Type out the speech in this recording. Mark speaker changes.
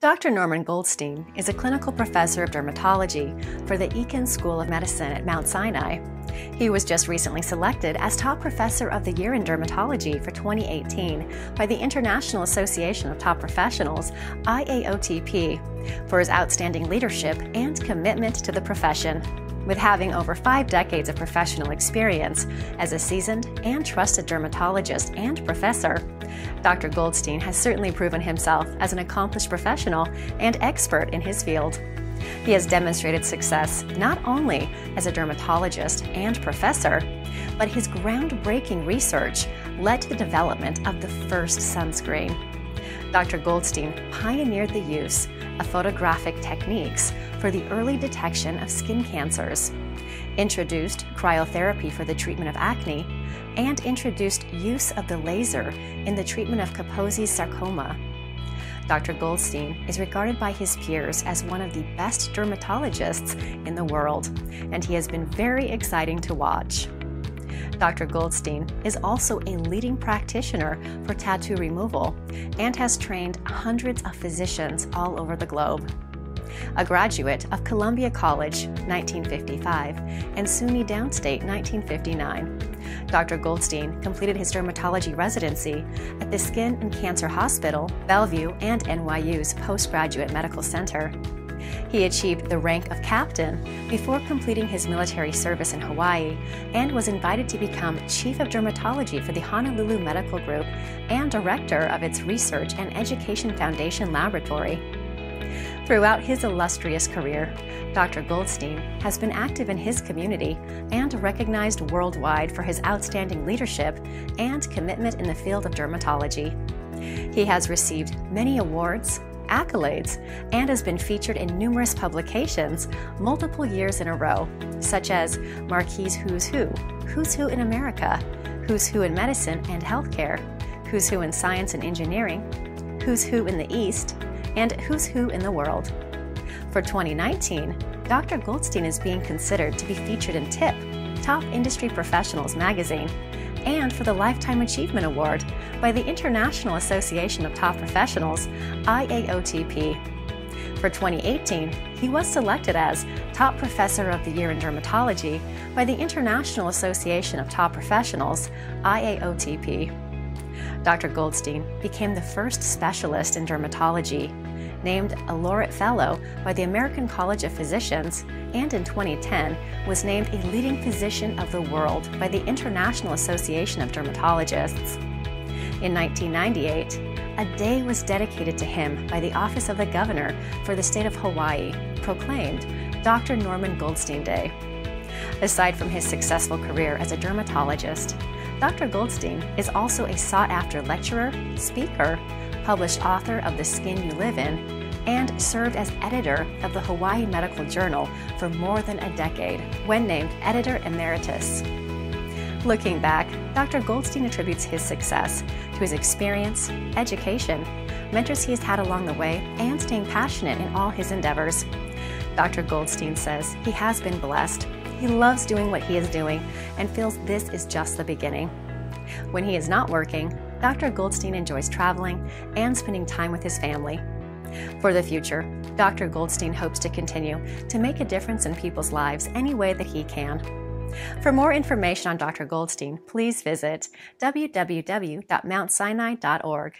Speaker 1: Dr. Norman Goldstein is a clinical professor of dermatology for the Icahn School of Medicine at Mount Sinai. He was just recently selected as Top Professor of the Year in Dermatology for 2018 by the International Association of Top Professionals, IAOTP, for his outstanding leadership and commitment to the profession. With having over five decades of professional experience as a seasoned and trusted dermatologist and professor, Dr. Goldstein has certainly proven himself as an accomplished professional and expert in his field. He has demonstrated success not only as a dermatologist and professor, but his groundbreaking research led to the development of the first sunscreen. Dr. Goldstein pioneered the use of photographic techniques for the early detection of skin cancers, introduced cryotherapy for the treatment of acne, and introduced use of the laser in the treatment of Kaposi's sarcoma. Dr. Goldstein is regarded by his peers as one of the best dermatologists in the world, and he has been very exciting to watch. Dr. Goldstein is also a leading practitioner for tattoo removal and has trained hundreds of physicians all over the globe. A graduate of Columbia College 1955 and SUNY Downstate 1959, Dr. Goldstein completed his dermatology residency at the Skin and Cancer Hospital, Bellevue, and NYU's Postgraduate Medical Center. He achieved the rank of captain before completing his military service in Hawaii and was invited to become chief of dermatology for the Honolulu Medical Group and director of its Research and Education Foundation Laboratory. Throughout his illustrious career, Dr. Goldstein has been active in his community and recognized worldwide for his outstanding leadership and commitment in the field of dermatology. He has received many awards, accolades, and has been featured in numerous publications multiple years in a row, such as Marquis Who's Who, Who's Who in America, Who's Who in Medicine and Healthcare, Who's Who in Science and Engineering, Who's Who in the East, and Who's Who in the World. For 2019, Dr. Goldstein is being considered to be featured in TIP, Top Industry Professionals magazine, and for the Lifetime Achievement Award by the International Association of Top Professionals, IAOTP. For 2018, he was selected as Top Professor of the Year in Dermatology by the International Association of Top Professionals, IAOTP. Dr. Goldstein became the first specialist in dermatology, named a Laureate Fellow by the American College of Physicians, and in 2010 was named a leading physician of the world by the International Association of Dermatologists. In 1998, a day was dedicated to him by the Office of the Governor for the state of Hawaii, proclaimed Dr. Norman Goldstein Day. Aside from his successful career as a dermatologist, Dr. Goldstein is also a sought after lecturer, speaker, published author of The Skin You Live In, and served as editor of the Hawaii Medical Journal for more than a decade when named editor emeritus. Looking back, Dr. Goldstein attributes his success to his experience, education, mentors he has had along the way, and staying passionate in all his endeavors. Dr. Goldstein says he has been blessed. He loves doing what he is doing and feels this is just the beginning. When he is not working, Dr. Goldstein enjoys traveling and spending time with his family. For the future, Dr. Goldstein hopes to continue to make a difference in people's lives any way that he can. For more information on Dr. Goldstein, please visit www.mountsinai.org.